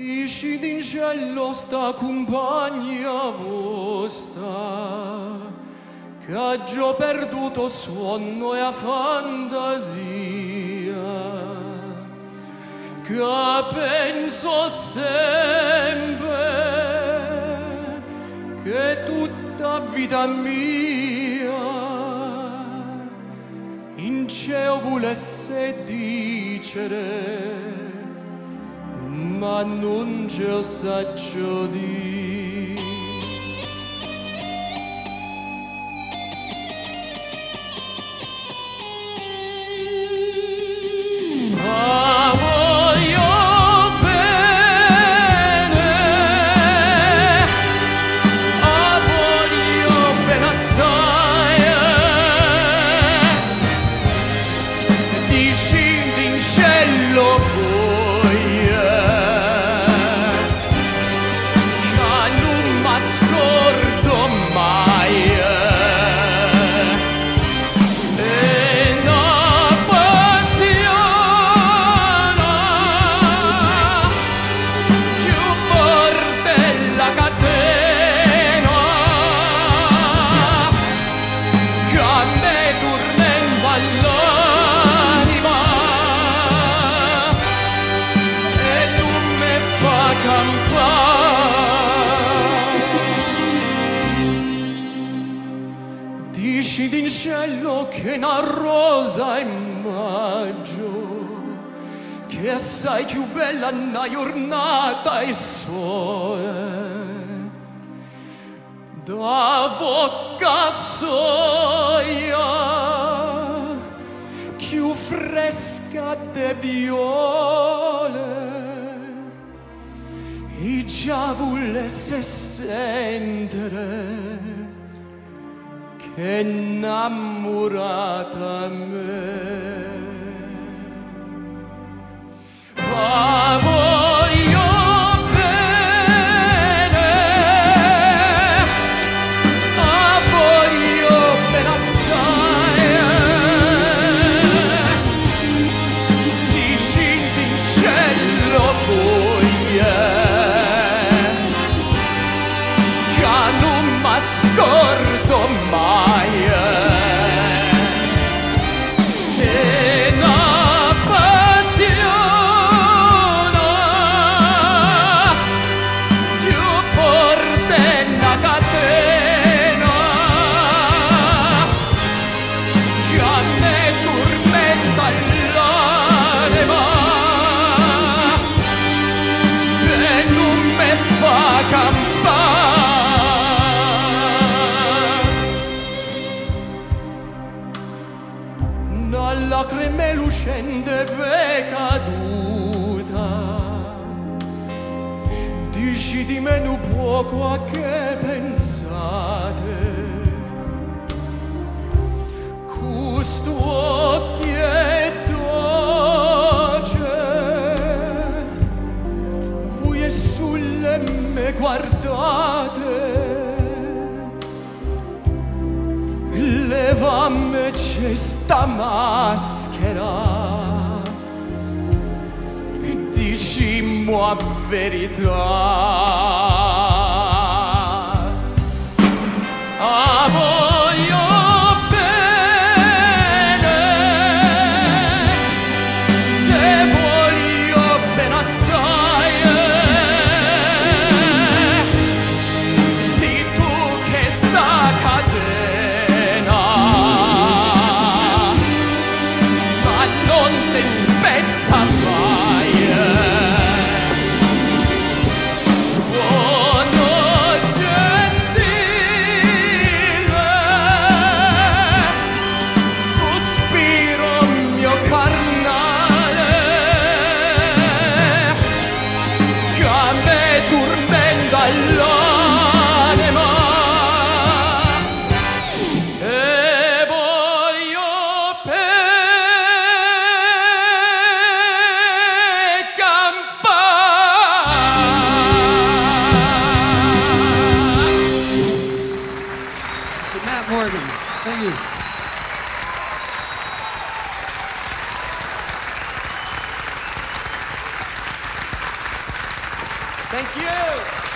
Disci in cielo sta compagna vostra, che ha già perduto sonno e a fantasia che penso sempre che tutta vita mia in cielo volesse dicere ma non ce saggio dire Ma voglio bene, ah, voglio bene assai, in cielo cielo che una rosa in maggio che assai più bella na giornata e sole. Da vocca soia più fresca de viole e già volesse sentire innamorata me. Ah! Una lacrime lucente è caduta. Dici di meno poco a che pensate? Questo occhietto voi e sulle me guardate come c'è sta maschera. Dici-mo a verità Morgan, thank you. Thank you.